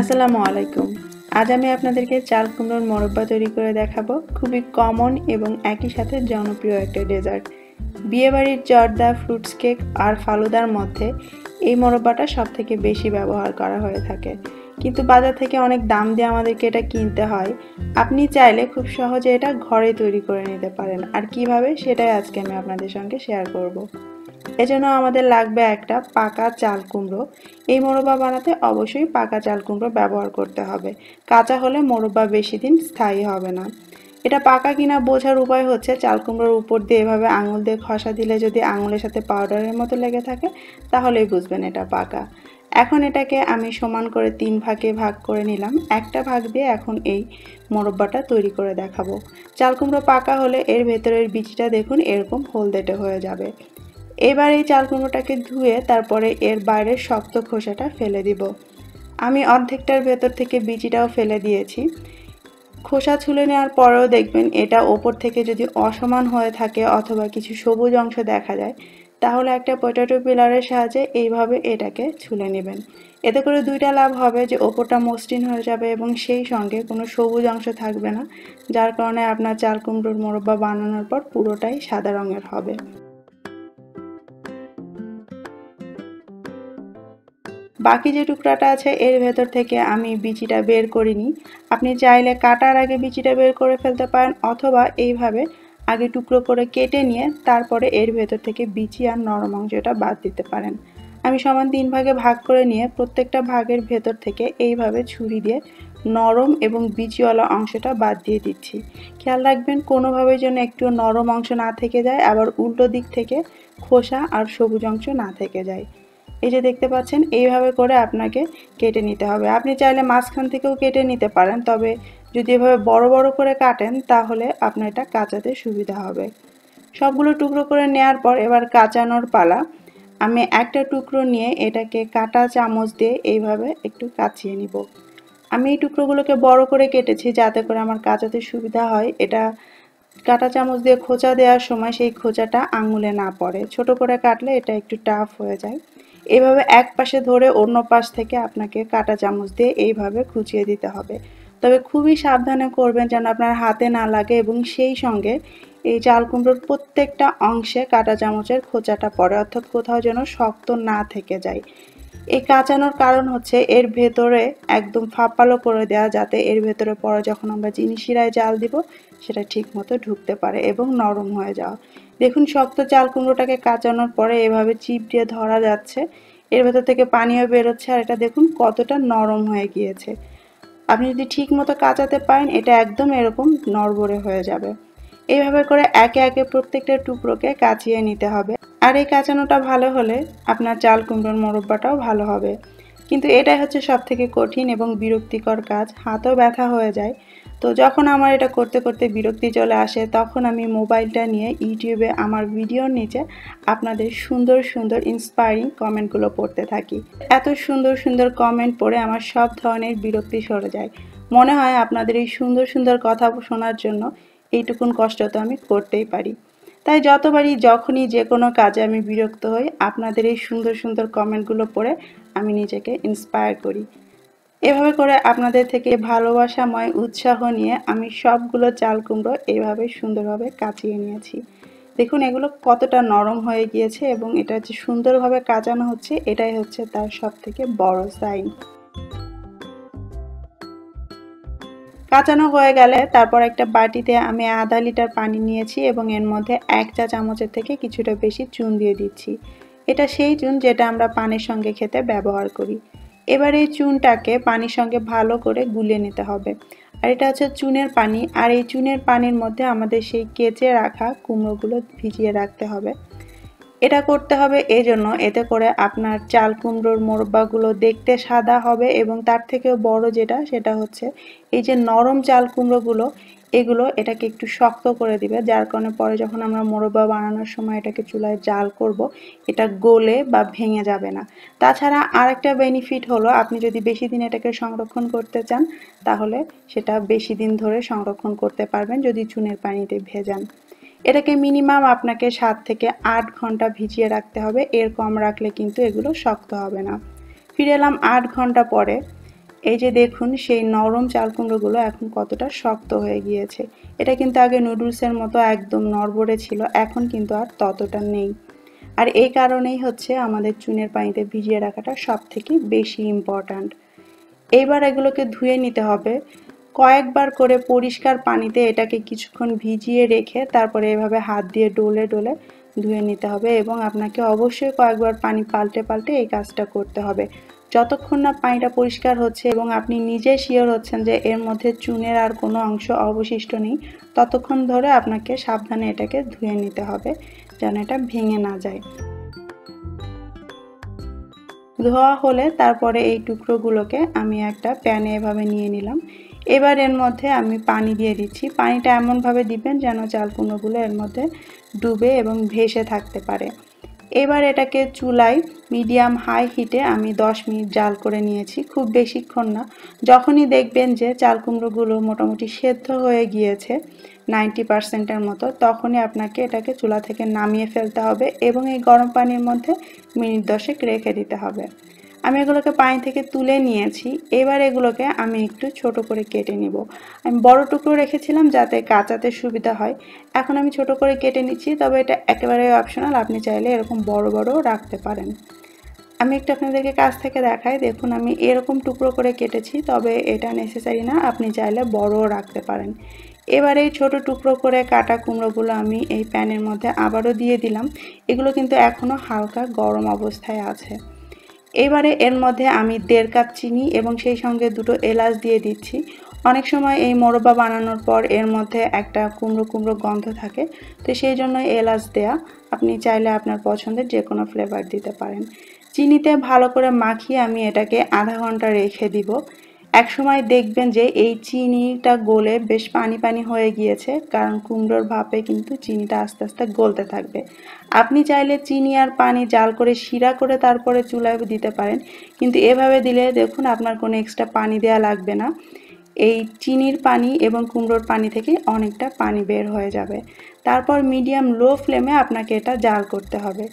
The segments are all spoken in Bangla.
আসসালামু আলাইকুম। আজ আমি আপনাদেরকে চাল কুমড়োর মোরব্বা তৈরি করে দেখাবো। খুবই কমন এবং একই সাথে জনপ্রিয় একটা ডেজার্ট বিয়েবাড়ির জর্দা ফ্রুটস কেক আর ফালুদার মধ্যে এই মোরব্বাটা সব থেকে বেশি ব্যবহার করা হয়ে থাকে। কিন্তু বাজার থেকে অনেক দাম দিয়ে আমাদেরকে এটা কিনতে হয়। আপনি চাইলে খুব সহজে এটা ঘরে তৈরি করে নিতে পারেন। আর কীভাবে সেটাই আজকে আমি আপনাদের সঙ্গে শেয়ার করব। এজন্য আমাদের লাগবে একটা পাকা চাল কুমড়ো। এই মোরব্বা বানাতে অবশ্যই পাকা চাল কুমড়ো ব্যবহার করতে হবে। কাঁচা হলে মোরব্বা বেশি দিন স্থায়ী হবে না। এটা পাকা কিনা বোঝার উপায় হচ্ছে চাল কুমড়োর উপর দিয়ে এভাবে আঙুল দিয়ে খসা দিলে যদি আঙুলের সাথে পাউডারের মতো লেগে থাকে, তাহলেই বুঝবেন এটা পাকা। এখন এটাকে আমি সমান করে তিন ভাগে ভাগ করে নিলাম। একটা ভাগ দিয়ে এখন এই মোরব্বাটা তৈরি করে দেখাবো। চাল কুমড়ো পাকা হলে এর ভেতরের বিচিটা দেখুন এরকম হলদেটে হয়ে যাবে। এবার এই চাল কুমড়োটাকে ধুয়ে তারপরে এর বাইরের শক্ত খোসাটা ফেলে দিব। আমি অর্ধেকটার ভেতর থেকে বিচিটাও ফেলে দিয়েছি। খোসা ছুলে নেওয়ার পরেও দেখবেন এটা ওপর থেকে যদি অসমান হয়ে থাকে অথবা কিছু সবুজ অংশ দেখা যায়, তাহলে একটা পটেটো পিলারের সাহায্যে এইভাবে এটাকে ছুলে নেবেন। এতে করে দুইটা লাভ হবে যে ওপরটা মসৃণ হয়ে যাবে এবং সেই সঙ্গে কোনো সবুজ অংশ থাকবে না, যার কারণে আপনার চাল কুমড়োর মোরব্বা বানানোর পর পুরোটাই সাদা রঙের হবে। বাকি যে টুকরাটা আছে, এর ভেতর থেকে আমি বিচিটা বের করিনি। আপনি চাইলে কাটার আগে বিচিটা বের করে ফেলতে পারেন অথবা এইভাবে আগে টুকরো করে কেটে নিয়ে তারপরে এর ভেতর থেকে বিচি আর নরম অংশটা বাদ দিতে পারেন। আমি সমান তিন ভাগে ভাগ করে নিয়ে প্রত্যেকটা ভাগের ভেতর থেকে এইভাবে ছুরি দিয়ে নরম এবং বিচিওয়ালা অংশটা বাদ দিয়ে দিচ্ছি। খেয়াল রাখবেন, কোনোভাবে যেন একটু নরম অংশ না থেকে যায়, আবার উল্টো দিক থেকে খোসা আর সবুজ অংশ না থেকে যায়। এই যে দেখতে পাচ্ছেন, এইভাবে করে আপনাকে কেটে নিতে হবে। আপনি চাইলে মাঝখান থেকেও কেটে নিতে পারেন, তবে যদি এভাবে বড় বড় করে কাটেন, তাহলে আপনার এটা কাঁচাতে সুবিধা হবে। সবগুলো টুকরো করে নেওয়ার পর এবার কাঁচানোর পালা। আমি একটা টুকরো নিয়ে এটাকে কাটা চামচ দিয়ে এইভাবে একটু কাচিয়ে নিব। আমি এই টুকরোগুলোকে বড় করে কেটেছি যাতে করে আমার কাঁচাতে সুবিধা হয়। এটা কাটা চামচ দিয়ে খোঁচা দেওয়ার সময় সেই খোঁচাটা আঙুলে না পড়ে। ছোট করে কাটলে এটা একটু টাফ হয়ে যায়। এভাবে এক পাশে ধরে অন্য পাশ থেকে আপনাকে কাটা চামচ দিয়ে এইভাবে খুঁচিয়ে দিতে হবে। তবে খুবই সাবধানে করবেন যেন আপনার হাতে না লাগে এবং সেই সঙ্গে এই চাল কুমড়োর প্রত্যেকটা অংশে কাটা চামচের খোঁচাটা পড়ে, অর্থাৎ কোথাও যেন শক্ত না থেকে যায়। এই কাঁচানোর কারণ হচ্ছে এর ভেতরে একদম ফাঁপালো করে দেওয়া যাতে এর ভেতরে পরে যখন আমরা চিনি শিরায় জাল দিব, সেটা ঠিক মতো ঢুকতে পারে এবং নরম হয়ে যাওয়া। দেখুন, শক্ত চাল কুমড়োটাকে কাঁচানোর পরে এভাবে চিপ দিয়ে ধরা যাচ্ছে। এর ভেতর থেকে পানিও বেরোচ্ছে আর এটা দেখুন কতটা নরম হয়ে গিয়েছে। আপনি যদি ঠিক মতো কাঁচাতে পারেন, এটা একদম এরকম নড়বড়ে হয়ে যাবে। এইভাবে করে একে একে প্রত্যেকটা টুকরোকে কাচিয়ে নিতে হবে। আর এই কাঁচানোটা ভালো হলে আপনার চাল কুমড়োর মোরব্বাটাও ভালো হবে। কিন্তু এটাই হচ্ছে সব থেকে কঠিন এবং বিরক্তিকর কাজ, হাতও ব্যথা হয়ে যায়। তো যখন আমার এটা করতে করতে বিরক্তি চলে আসে, তখন আমি মোবাইলটা নিয়ে ইউটিউবে আমার ভিডিওর নিচে আপনাদের সুন্দর সুন্দর ইন্সপায়ারিং কমেন্টগুলো পড়তে থাকি। এত সুন্দর সুন্দর কমেন্ট পড়ে আমার সব ধরনের বিরক্তি সরে যায়। মনে হয় আপনাদের এই সুন্দর সুন্দর কথা শোনার জন্য এইটুকুন কষ্ট তো আমি করতেই পারি। তাই যতবারই, যখনই যে কোনো কাজে আমি বিরক্ত হই, আপনাদের এই সুন্দর সুন্দর কমেন্টগুলো পড়ে আমি নিজেকে ইন্সপায়ার করি। এভাবে করে আপনাদের থেকে ভালোবাসাময় উৎসাহ নিয়ে আমি সবগুলো চাল কুমড়ো এইভাবে সুন্দরভাবে কাচিয়ে নিয়েছি। দেখুন, এগুলো কতটা নরম হয়ে গিয়েছে এবং এটা যে সুন্দরভাবে কাচানো হচ্ছে, এটাই হচ্ছে তার সব থেকে বড় সাইন কাঁচানো হয়ে গেলে তারপর একটা বাটিতে আমি আধা লিটার পানি নিয়েছি এবং এর মধ্যে এক চা চামচের থেকে কিছুটা বেশি চুন দিয়ে দিচ্ছি। এটা সেই চুন যেটা আমরা পানির সঙ্গে খেতে ব্যবহার করি। এবার এই চুনটাকে পানির সঙ্গে ভালো করে গুলিয়ে নিতে হবে। আর এটা হচ্ছে চুনের পানি। আর এই চুনের পানির মধ্যে আমাদের সেই কেচে রাখা কুমড়োগুলো ভিজিয়ে রাখতে হবে। এটা করতে হবে এই জন্য এতে করে আপনার চাল কুমড়োর মোরব্বাগুলো দেখতে সাদা হবে এবং তার থেকেও বড় যেটা, সেটা হচ্ছে এই যে নরম চাল কুমড়োগুলো, এগুলো এটাকে একটু শক্ত করে দিবে, যার কারণে পরে যখন আমরা মোরব্বা বানানোর সময় এটাকে চুলায় জাল করব, এটা গলে বা ভেঙে যাবে না। তাছাড়া আরেকটা বেনিফিট হলো, আপনি যদি বেশি দিন এটাকে সংরক্ষণ করতে চান, তাহলে সেটা বেশি দিন ধরে সংরক্ষণ করতে পারবেন, যদি চুনের পানিতে ভেজান। এটাকে মিনিমাম আপনাকে সাত থেকে আট ঘণ্টা ভিজিয়ে রাখতে হবে। এর কম রাখলে কিন্তু এগুলো শক্ত হবে না। ফিরে এলাম আট ঘণ্টা পরে। এই যে দেখুন, সেই নরম চাল এখন কতটা শক্ত হয়ে গিয়েছে। এটা কিন্তু আগে নুডলসের মতো একদম নড়বড়ে ছিল, এখন কিন্তু আর ততটা নেই। আর এই কারণেই হচ্ছে আমাদের চুনের পানিতে ভিজিয়ে রাখাটা সব থেকে বেশি ইম্পর্ট্যান্ট এইবার এগুলোকে ধুয়ে নিতে হবে। কয়েকবার করে পরিষ্কার পানিতে এটাকে কিছুক্ষণ ভিজিয়ে রেখে তারপরে এভাবে হাত দিয়ে ডলে ডলে ধুয়ে নিতে হবে এবং আপনাকে অবশ্যই কয়েকবার পানি পাল্টে পাল্টে এই কাজটা করতে হবে। যতক্ষণ না পানিটা পরিষ্কার হচ্ছে এবং আপনি নিজে শিওর হচ্ছেন যে এর মধ্যে চুনের আর কোনো অংশ অবশিষ্ট নেই, ততক্ষণ ধরে আপনাকে সাবধানে এটাকে ধুয়ে নিতে হবে যেন এটা ভেঙে না যায়। ধোয়া হলে তারপরে এই টুকরোগুলোকে আমি একটা প্যানে এভাবে নিয়ে নিলাম। এবার এর মধ্যে আমি পানি দিয়ে দিচ্ছি। পানিটা এমনভাবে দিবেন যেন চাল কুমড়োগুলো এর মধ্যে ডুবে এবং ভেসে থাকতে পারে। এবার এটাকে চুলায় মিডিয়াম হাই হিটে আমি 10 মিনিট জাল করে নিয়েছি, খুব বেশিক্ষণ না। যখনই দেখবেন যে চাল কুমড়োগুলো মোটামুটি সেদ্ধ হয়ে গিয়েছে নাইনটি পার্সেন্টের মতো, তখনই আপনাকে এটাকে চুলা থেকে নামিয়ে ফেলতে হবে এবং এই গরম পানির মধ্যে মিনিট দশেক রেখে দিতে হবে। আমি এগুলোকে পানি থেকে তুলে নিয়েছি। এবার এগুলোকে আমি একটু ছোট করে কেটে নিব। আমি বড় টুকরো রেখেছিলাম যাতে কাঁচাতে সুবিধা হয়। এখন আমি ছোট করে কেটে নিচ্ছি, তবে এটা একেবারে অপশনাল আপনি চাইলে এরকম বড় বড়ও রাখতে পারেন। আমি একটু আপনাদেরকে কাছ থেকে দেখাই, দেখুন আমি এরকম টুকরো করে কেটেছি, তবে এটা নেসেসারি না, আপনি চাইলে বড়ও রাখতে পারেন। এবার এই ছোট টুকরো করে কাটা কুমড়োগুলো আমি এই প্যানের মধ্যে আবারও দিয়ে দিলাম। এগুলো কিন্তু এখনও হালকা গরম অবস্থায় আছে। এবারে এর মধ্যে আমি দেড় কাপ চিনি এবং সেই সঙ্গে দুটো এলাচ দিয়ে দিচ্ছি। অনেক সময় এই মোরব্বা বানানোর পর এর মধ্যে একটা কুমড়ো কুমড়ো গন্ধ থাকে, তো সেই জন্য এলাচ দেয়া। আপনি চাইলে আপনার পছন্দের যে কোনো ফ্লেভার দিতে পারেন। চিনিতে ভালো করে মাখিয়ে আমি এটাকে আধা ঘণ্টা রেখে দিব। একসময় দেখবেন যে এই চিনিটা গলে বেশ পানি পানি হয়ে গিয়েছে, কারণ কুমড়োর ভাপে কিন্তু চিনিটা আস্তে আস্তে গলতে থাকবে। আপনি চাইলে চিনি আর পানি জাল করে শিরা করে তারপরে চুলায় দিতে পারেন। কিন্তু এভাবে দিলে দেখুন আপনার কোনো এক্সট্রা পানি দেওয়া লাগবে না। এই চিনির পানি এবং কুমড়োর পানি থেকে অনেকটা পানি বের হয়ে যাবে। তারপর মিডিয়াম লো ফ্লেমে আপনাকে এটা জাল করতে হবে।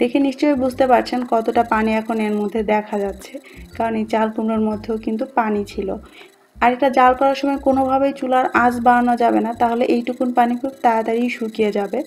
দেখে নিশ্চয়ই বুঝতে পারছেন কতটা পানি এখন এর মধ্যে দেখা যাচ্ছে, কারণ এই চাল কুমড়োর মধ্যেও কিন্তু পানি ছিল। আর এটা জাল করার সময় কোনোভাবেই চুলার আঁচ বাড়ানো যাবে না, তাহলে এইটুকুন পানি খুব তাড়াতাড়ি শুকিয়ে যাবে।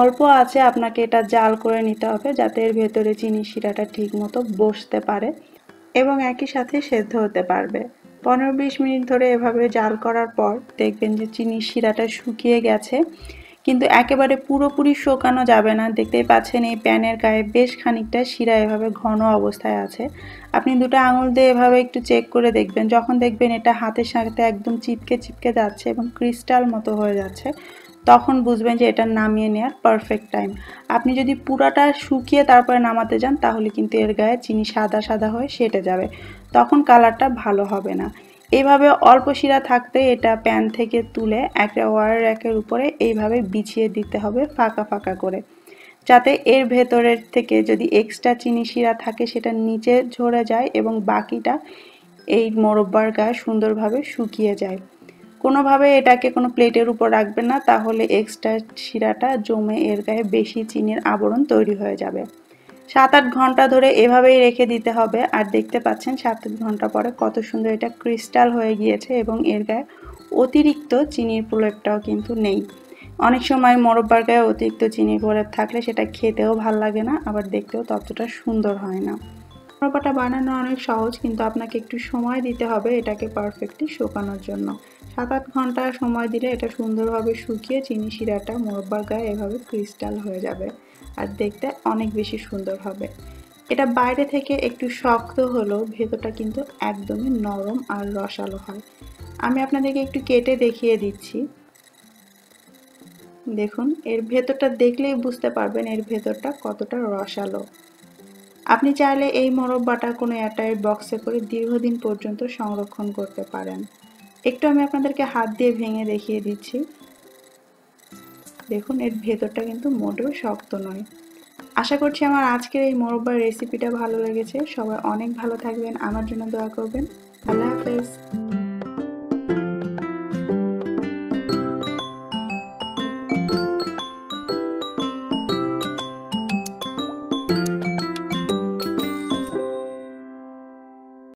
অল্প আছে আপনাকে এটা জাল করে নিতে হবে যাতে এর ভেতরে চিনি শিরাটা ঠিক মতো বসতে পারে এবং একই সাথে সেদ্ধ হতে পারবে। পনেরো বিশ মিনিট ধরে এভাবে জাল করার পর দেখবেন যে চিনি শিরাটা শুকিয়ে গেছে। কিন্তু একেবারে পুরোপুরি শোকানো যাবে না। দেখতেই পাচ্ছেন এই প্যানের গায়ে বেশ খানিকটা শিরা এভাবে ঘন অবস্থায় আছে। আপনি দুটো আঙুল দিয়ে এভাবে একটু চেক করে দেখবেন। যখন দেখবেন এটা হাতের সাথে একদম চিপকে চিপকে যাচ্ছে এবং ক্রিস্টাল মতো হয়ে যাচ্ছে। তখন বুঝবেন যে এটা নামিয়ে নেওয়ার পারফেক্ট টাইম আপনি যদি পুরাটা শুকিয়ে তারপরে নামাতে যান, তাহলে কিন্তু এর গায়ে চিনি সাদা সাদা হয়ে সেটে যাবে। তখন কালারটা ভালো হবে না। এইভাবে অল্প শিরা থাকতে এটা প্যান থেকে তুলে একটা ওয়ার র্যাকের উপরে এইভাবে বিছিয়ে দিতে হবে ফাঁকা ফাঁকা করে। যাতে এর ভেতরের থেকে যদি এক্সট্রা চিনি শিরা থাকে, সেটা নিচে ঝরে যায় এবং বাকিটা এই মোরব্বার গায়ে সুন্দরভাবে শুকিয়ে যায়। কোনোভাবে এটাকে কোনো প্লেটের উপর রাখবেন না, তাহলে এক্সট্রা শিরাটা জমে এর গায়ে বেশি চিনির আবরণ তৈরি হয়ে যাবে। সাত আট ঘণ্টা ধরে এভাবেই রেখে দিতে হবে। আর দেখতে পাচ্ছেন, সাত আট ঘণ্টা পরে কত সুন্দর এটা ক্রিস্টাল হয়ে গিয়েছে এবং এর গায়ে অতিরিক্ত চিনির প্রলেপটাও কিন্তু নেই। অনেক সময় মোরব্বার গায়ে অতিরিক্ত চিনির প্রলেপ থাকলে সেটা খেতেও ভালো লাগে না, আবার দেখতেও ততটা সুন্দর হয় না। মোরব্বাটা বানানো অনেক সহজ, কিন্তু আপনাকে একটু সময় দিতে হবে এটাকে পারফেক্টলি শুকানোর জন্য। সাত আট ঘণ্টা সময় দিলে এটা সুন্দরভাবে শুকিয়ে চিনি শিরাটা মোরব্বার গায়ে এভাবে ক্রিস্টাল হয়ে যাবে আর দেখতে অনেক বেশি সুন্দর হবে। এটা বাইরে থেকে একটু শক্ত হলেও ভেতরটা কিন্তু একদমই নরম আর রসালো হয়। আমি আপনাদেরকে একটু কেটে দেখিয়ে দিচ্ছি। দেখুন, এর ভেতরটা দেখলেই বুঝতে পারবেন এর ভেতরটা কতটা রসালো। আপনি চাইলে এই মরব্বাটা কোনো এয়ারটাইট বক্সে করে দীর্ঘদিন পর্যন্ত সংরক্ষণ করতে পারেন। একটু আমি আপনাদেরকে হাত দিয়ে ভেঙে দেখিয়ে দিচ্ছি। দেখুন, এর ভেতরটা কিন্তু মোটেও শক্ত নয়। আশা করছি আমার আজকের এই মরব্বার রেসিপিটা ভালো লেগেছে। সবাই অনেক ভালো থাকবেন, আমার জন্য দোয়া করবেন। আল্লাহ হাফেজ।